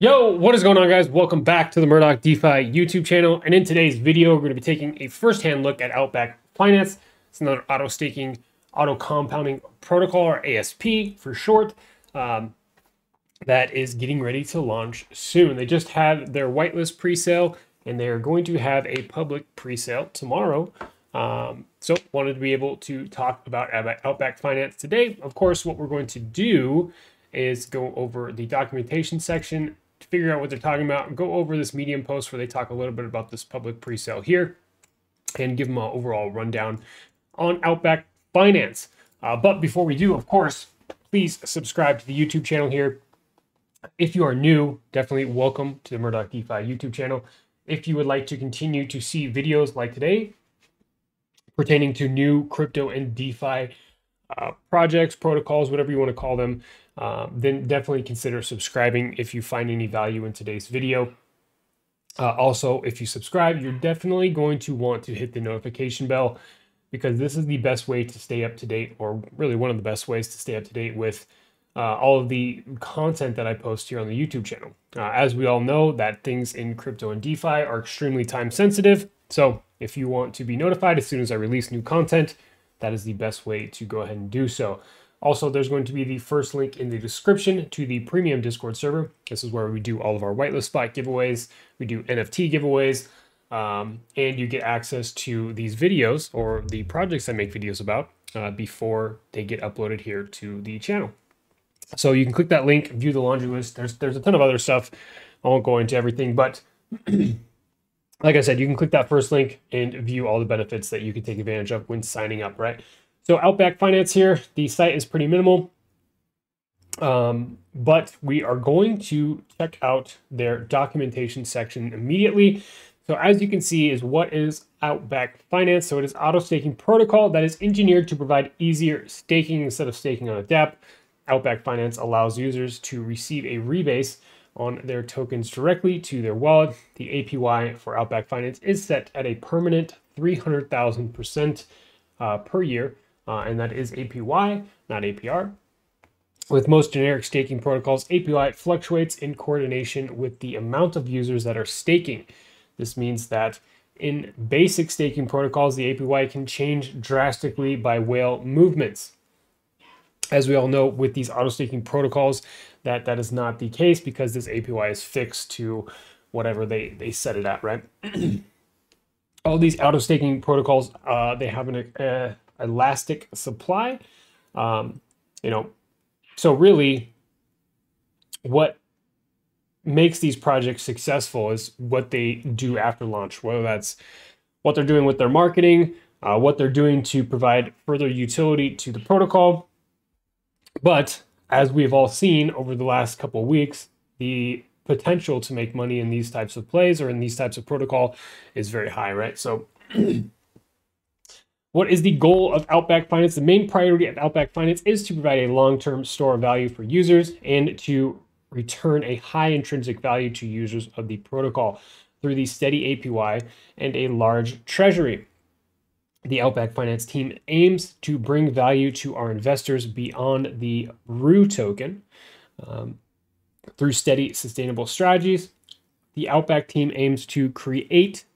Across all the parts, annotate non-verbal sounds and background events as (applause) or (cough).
Yo, what is going on guys? Welcome back to the Murdoc DeFi YouTube channel. And in today's video, we're going to be taking a first-hand look at Outback Finance. It's another auto staking, auto compounding protocol or ASP for short. Um, that is getting ready to launch soon. They just had their whitelist pre-sale and they're going to have a public pre-sale tomorrow. Um, so wanted to be able to talk about Outback Finance today. Of course, what we're going to do is go over the documentation section figure out what they're talking about, go over this Medium post where they talk a little bit about this public pre-sale here and give them an overall rundown on Outback Finance. Uh, but before we do, of course, please subscribe to the YouTube channel here. If you are new, definitely welcome to the Murdoc DeFi YouTube channel. If you would like to continue to see videos like today pertaining to new crypto and DeFi uh, projects, protocols, whatever you want to call them, uh, then definitely consider subscribing if you find any value in today's video. Uh, also, if you subscribe, you're definitely going to want to hit the notification bell because this is the best way to stay up to date, or really one of the best ways to stay up to date with uh, all of the content that I post here on the YouTube channel. Uh, as we all know, that things in crypto and DeFi are extremely time sensitive. So if you want to be notified as soon as I release new content, that is the best way to go ahead and do so. Also, there's going to be the first link in the description to the premium Discord server. This is where we do all of our whitelist spot giveaways, we do NFT giveaways, um, and you get access to these videos or the projects I make videos about uh, before they get uploaded here to the channel. So you can click that link, view the laundry list. There's there's a ton of other stuff. I won't go into everything, but (clears throat) like I said, you can click that first link and view all the benefits that you can take advantage of when signing up, right? So Outback Finance here, the site is pretty minimal, um, but we are going to check out their documentation section immediately. So as you can see is what is Outback Finance. So it is auto staking protocol that is engineered to provide easier staking instead of staking on a dApp. Outback Finance allows users to receive a rebase on their tokens directly to their wallet. The APY for Outback Finance is set at a permanent 300,000% uh, per year uh, and that is APY, not APR. With most generic staking protocols, APY fluctuates in coordination with the amount of users that are staking. This means that in basic staking protocols, the APY can change drastically by whale movements. As we all know, with these auto staking protocols, that that is not the case because this APY is fixed to whatever they, they set it at, right? (clears throat) all these auto staking protocols, uh, they have an, uh, elastic supply. Um, you know, so really, what makes these projects successful is what they do after launch, whether that's what they're doing with their marketing, uh, what they're doing to provide further utility to the protocol. But as we've all seen over the last couple of weeks, the potential to make money in these types of plays or in these types of protocol is very high, right? So (clears throat) What is the goal of Outback Finance? The main priority of Outback Finance is to provide a long-term store of value for users and to return a high intrinsic value to users of the protocol through the steady APY and a large treasury. The Outback Finance team aims to bring value to our investors beyond the RUE token um, through steady, sustainable strategies. The Outback team aims to create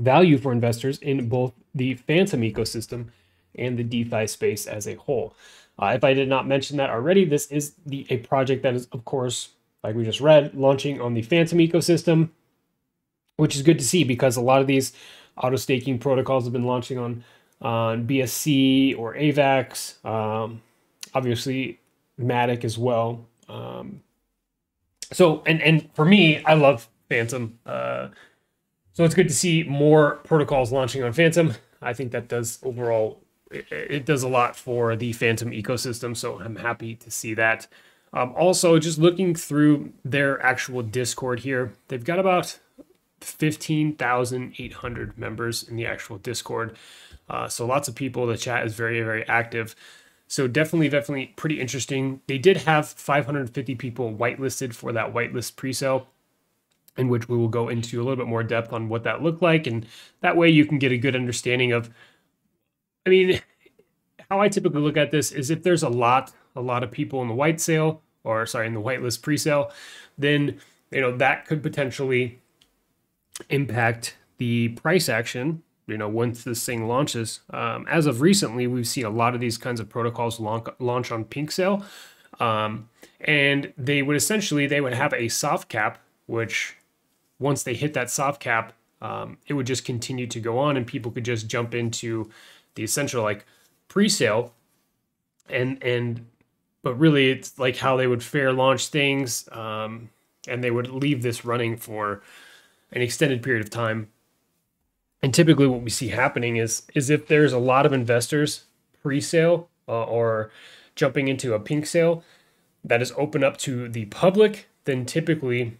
value for investors in both the Fantom ecosystem and the DeFi space as a whole. Uh, if I did not mention that already, this is the a project that is, of course, like we just read, launching on the Fantom ecosystem, which is good to see because a lot of these auto staking protocols have been launching on on BSC or AVAX, um, obviously Matic as well. Um, so, and and for me, I love Fantom. Uh, so it's good to see more protocols launching on Fantom. I think that does overall, it, it does a lot for the Fantom ecosystem. So I'm happy to see that. Um, also, just looking through their actual Discord here, they've got about 15,800 members in the actual Discord. Uh, so lots of people. The chat is very, very active. So definitely, definitely pretty interesting. They did have 550 people whitelisted for that whitelist pre-sale in which we will go into a little bit more depth on what that looked like. And that way you can get a good understanding of, I mean, how I typically look at this is if there's a lot, a lot of people in the white sale or sorry, in the whitelist pre-sale, then you know that could potentially impact the price action. You know, once this thing launches. Um, as of recently, we've seen a lot of these kinds of protocols launch, launch on pink sale, um, and they would essentially they would have a soft cap, which once they hit that soft cap, um, it would just continue to go on, and people could just jump into the essential like pre-sale, and and but really it's like how they would fair launch things, um, and they would leave this running for an extended period of time. And typically, what we see happening is is if there's a lot of investors pre-sale uh, or jumping into a pink sale that is open up to the public, then typically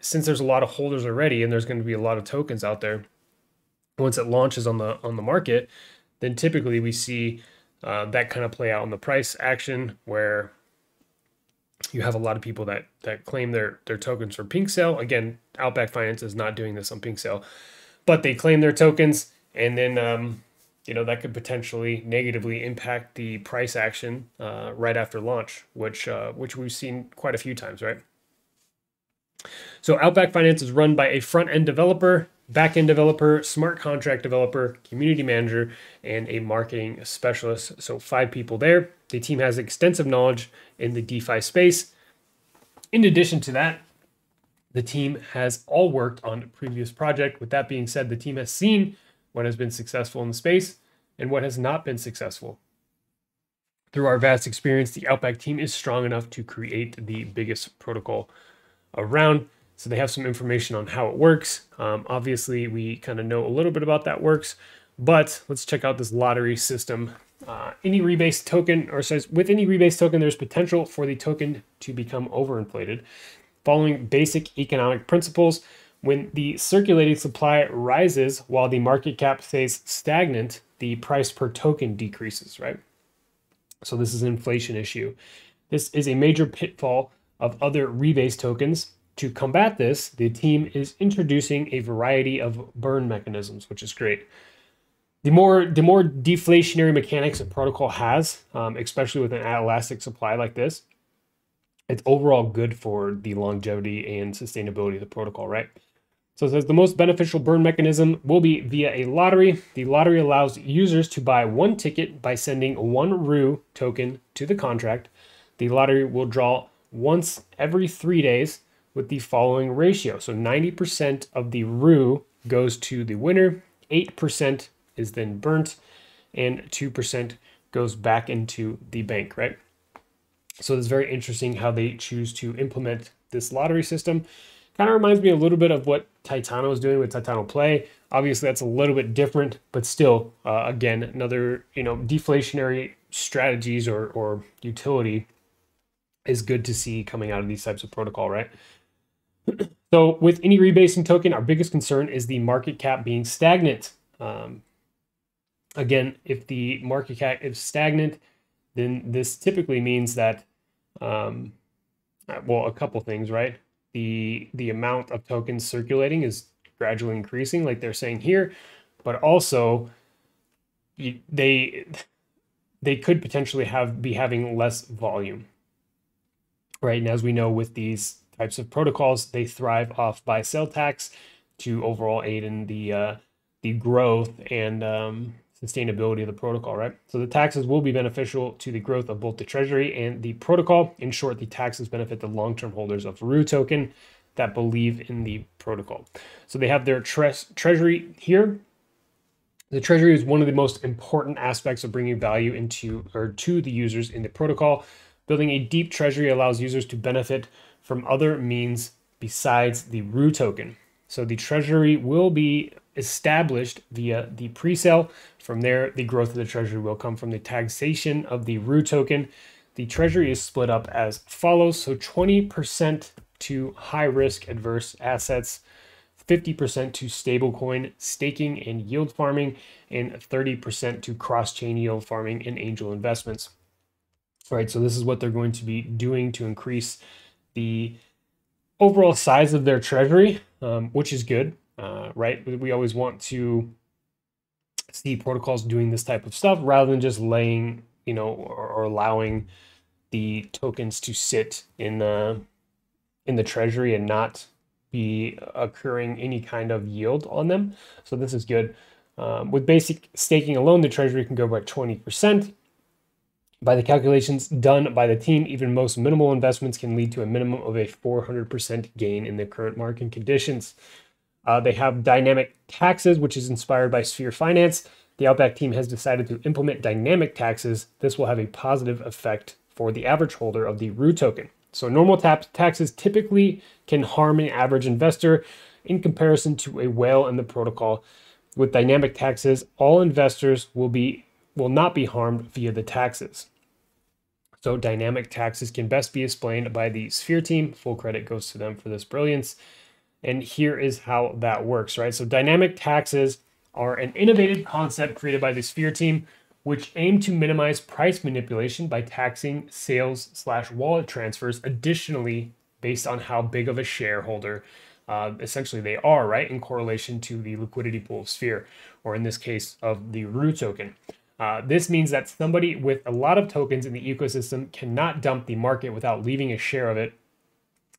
since there's a lot of holders already and there's going to be a lot of tokens out there once it launches on the on the market then typically we see uh, that kind of play out in the price action where you have a lot of people that that claim their their tokens for pink sale. Again outback finance is not doing this on pink sale but they claim their tokens and then um, you know that could potentially negatively impact the price action uh, right after launch which uh, which we've seen quite a few times right so Outback Finance is run by a front end developer, back end developer, smart contract developer, community manager, and a marketing specialist. So five people there. The team has extensive knowledge in the DeFi space. In addition to that, the team has all worked on a previous project. With that being said, the team has seen what has been successful in the space and what has not been successful. Through our vast experience, the Outback team is strong enough to create the biggest protocol around. So they have some information on how it works. Um, obviously, we kind of know a little bit about that works, but let's check out this lottery system. Uh, any rebase token, or says with any rebase token, there's potential for the token to become overinflated. Following basic economic principles, when the circulating supply rises while the market cap stays stagnant, the price per token decreases, right? So this is an inflation issue. This is a major pitfall of other rebase tokens. To combat this, the team is introducing a variety of burn mechanisms, which is great. The more the more deflationary mechanics a protocol has, um, especially with an elastic supply like this, it's overall good for the longevity and sustainability of the protocol, right? So it says the most beneficial burn mechanism will be via a lottery. The lottery allows users to buy one ticket by sending one RUE token to the contract. The lottery will draw once every three days with the following ratio. So 90% of the RUE goes to the winner, 8% is then burnt, and 2% goes back into the bank, right? So it's very interesting how they choose to implement this lottery system. Kind of reminds me a little bit of what Titano is doing with Titano Play. Obviously, that's a little bit different, but still, uh, again, another you know deflationary strategies or or utility is good to see coming out of these types of protocol, right? (clears throat) so with any rebasing token, our biggest concern is the market cap being stagnant. Um, again, if the market cap is stagnant, then this typically means that, um, well, a couple things, right? The the amount of tokens circulating is gradually increasing, like they're saying here, but also they they could potentially have be having less volume right? And as we know with these types of protocols, they thrive off buy sell tax to overall aid in the uh, the growth and um, sustainability of the protocol, right? So the taxes will be beneficial to the growth of both the treasury and the protocol. In short, the taxes benefit the long-term holders of RUE token that believe in the protocol. So they have their tre treasury here. The treasury is one of the most important aspects of bringing value into or to the users in the protocol. Building a deep treasury allows users to benefit from other means besides the RUE token. So the treasury will be established via the pre-sale. From there, the growth of the treasury will come from the taxation of the RUE token. The treasury is split up as follows. So 20% to high risk adverse assets, 50% to stablecoin staking and yield farming, and 30% to cross-chain yield farming and angel investments right? So this is what they're going to be doing to increase the overall size of their treasury, um, which is good, uh, right? We always want to see protocols doing this type of stuff rather than just laying, you know, or, or allowing the tokens to sit in the in the treasury and not be occurring any kind of yield on them. So this is good. Um, with basic staking alone, the treasury can go by 20%. By the calculations done by the team, even most minimal investments can lead to a minimum of a 400% gain in the current market conditions. Uh, they have dynamic taxes, which is inspired by Sphere Finance. The Outback team has decided to implement dynamic taxes. This will have a positive effect for the average holder of the RUE token. So normal taxes typically can harm an average investor in comparison to a whale in the protocol. With dynamic taxes, all investors will be will not be harmed via the taxes. So dynamic taxes can best be explained by the Sphere team. Full credit goes to them for this brilliance. And here is how that works, right? So dynamic taxes are an innovative concept created by the Sphere team, which aim to minimize price manipulation by taxing sales slash wallet transfers additionally based on how big of a shareholder uh, essentially they are, right, in correlation to the liquidity pool of Sphere, or in this case of the RUE token. Uh, this means that somebody with a lot of tokens in the ecosystem cannot dump the market without leaving a share of it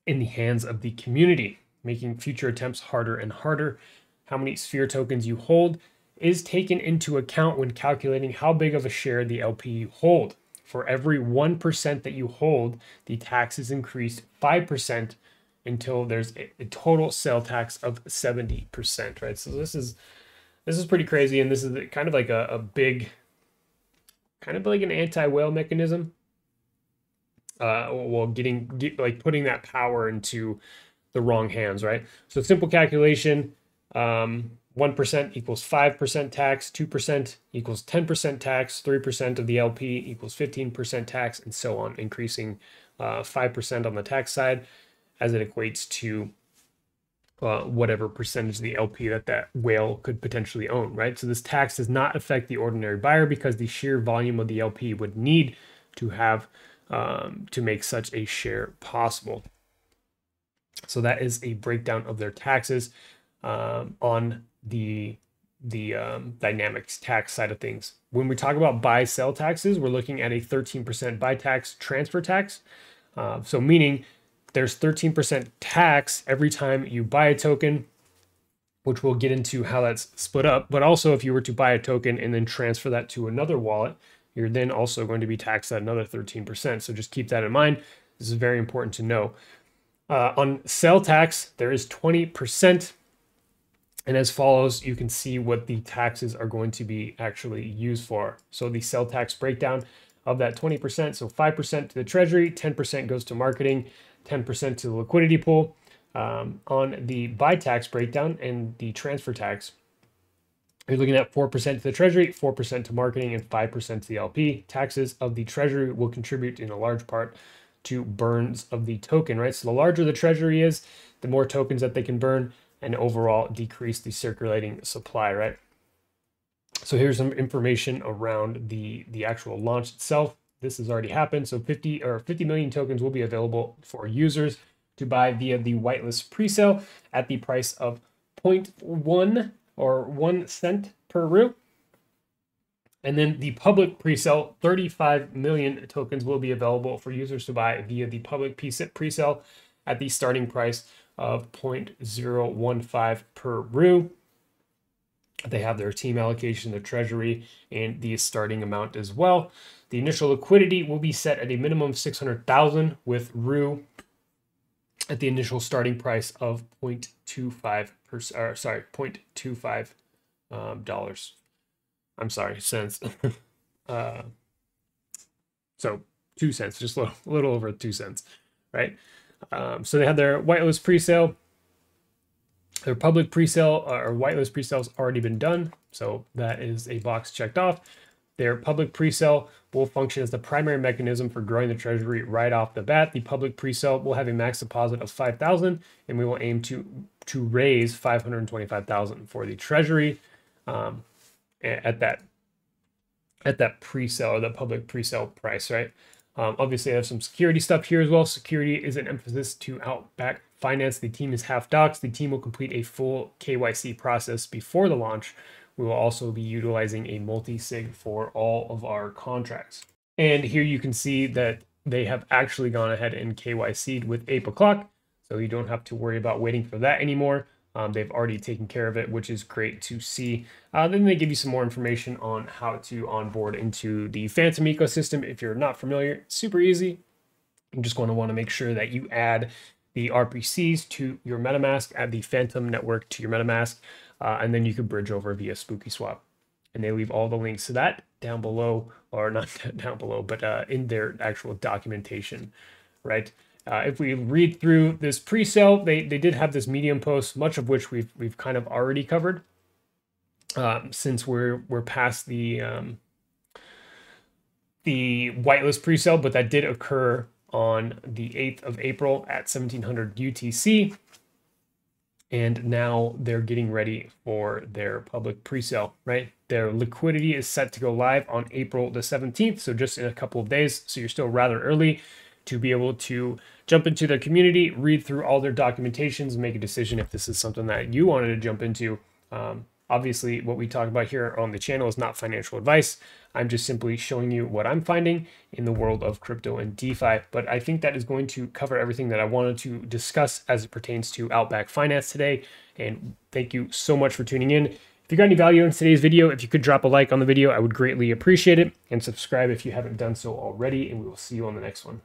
in the hands of the community, making future attempts harder and harder. How many Sphere tokens you hold is taken into account when calculating how big of a share the LP you hold. For every 1% that you hold, the tax is increased 5% until there's a, total sale tax of 70%, right? So this is this is pretty crazy and this is kind of like a, a big kind of like an anti-whale mechanism. Uh, well, getting get, like putting that power into the wrong hands, right? So simple calculation, um, 1% equals 5% tax, 2% equals 10% tax, 3% of the LP equals 15% tax, and so on, increasing uh, 5% on the tax side as it equates to uh, whatever percentage of the LP that that whale could potentially own, right? So this tax does not affect the ordinary buyer because the sheer volume of the LP would need to have um, to make such a share possible. So that is a breakdown of their taxes um, on the the um, dynamics tax side of things. When we talk about buy sell taxes, we're looking at a 13% buy tax transfer tax. Uh, so meaning there's 13% tax every time you buy a token, which we'll get into how that's split up. But also, if you were to buy a token and then transfer that to another wallet, you're then also going to be taxed at another 13%. So just keep that in mind. This is very important to know. Uh, on sell tax, there is 20%. And as follows, you can see what the taxes are going to be actually used for. So the sell tax breakdown of that 20%. So 5% to the treasury, 10% goes to marketing, 10% to the liquidity pool. Um, on the buy tax breakdown and the transfer tax, you're looking at 4% to the treasury, 4% to marketing, and 5% to the LP. Taxes of the treasury will contribute in a large part to burns of the token, right? So the larger the treasury is, the more tokens that they can burn and overall decrease the circulating supply, right? So here's some information around the, the actual launch itself. This has already happened. So 50 or 50 million tokens will be available for users to buy via the whitelist presale at the price of 0.1 or 1 cent per RUE. And then the public presale, 35 million tokens will be available for users to buy via the public presale at the starting price of 0.015 per RUE. They have their team allocation, their treasury, and the starting amount as well. The initial liquidity will be set at a minimum of 600,000 with RUE at the initial starting price of 0.25 per, or sorry, 0.25 um, dollars. I'm sorry, cents. (laughs) uh, so two cents, just a little, a little over two cents, right? Um, so they had their whitelist pre-sale. Their public pre-sale uh, or whitelist pre-sale has already been done. So that is a box checked off. Their public pre-sale will function as the primary mechanism for growing the treasury right off the bat. The public pre-sale will have a max deposit of 5,000 and we will aim to to raise 525,000 for the treasury um, at that at that pre-sale or the public pre-sale price, right? Um, obviously, I have some security stuff here as well. Security is an emphasis to Outback Finance. The team is half docs. The team will complete a full KYC process before the launch, we will also be utilizing a multi-sig for all of our contracts. And here you can see that they have actually gone ahead and KYC'd with Ape O'Clock. So you don't have to worry about waiting for that anymore. Um, they've already taken care of it, which is great to see. Uh, then they give you some more information on how to onboard into the Fantom ecosystem. If you're not familiar, super easy. You're just going to want to make sure that you add the RPCs to your MetaMask, add the Fantom network to your MetaMask, uh, and then you can bridge over via Spooky Swap. And they leave all the links to that down below, or not (laughs) down below, but uh, in their actual documentation, right? Uh, if we read through this pre-sale, they, they did have this Medium post, much of which we've we've kind of already covered, um, since we're we're past the um, the whitelist pre-sale, but that did occur on the 8th of April at 1700 UTC. And now they're getting ready for their public pre-sale, right? Their liquidity is set to go live on April the 17th, so just in a couple of days. So you're still rather early to be able to jump into their community, read through all their documentations, make a decision if this is something that you wanted to jump into. Um, obviously, what we talk about here on the channel is not financial advice. I'm just simply showing you what I'm finding in the world of crypto and DeFi. But I think that is going to cover everything that I wanted to discuss as it pertains to Outback Finance today. And thank you so much for tuning in. If you got any value in today's video, if you could drop a like on the video, I would greatly appreciate it. And subscribe if you haven't done so already. And we will see you on the next one.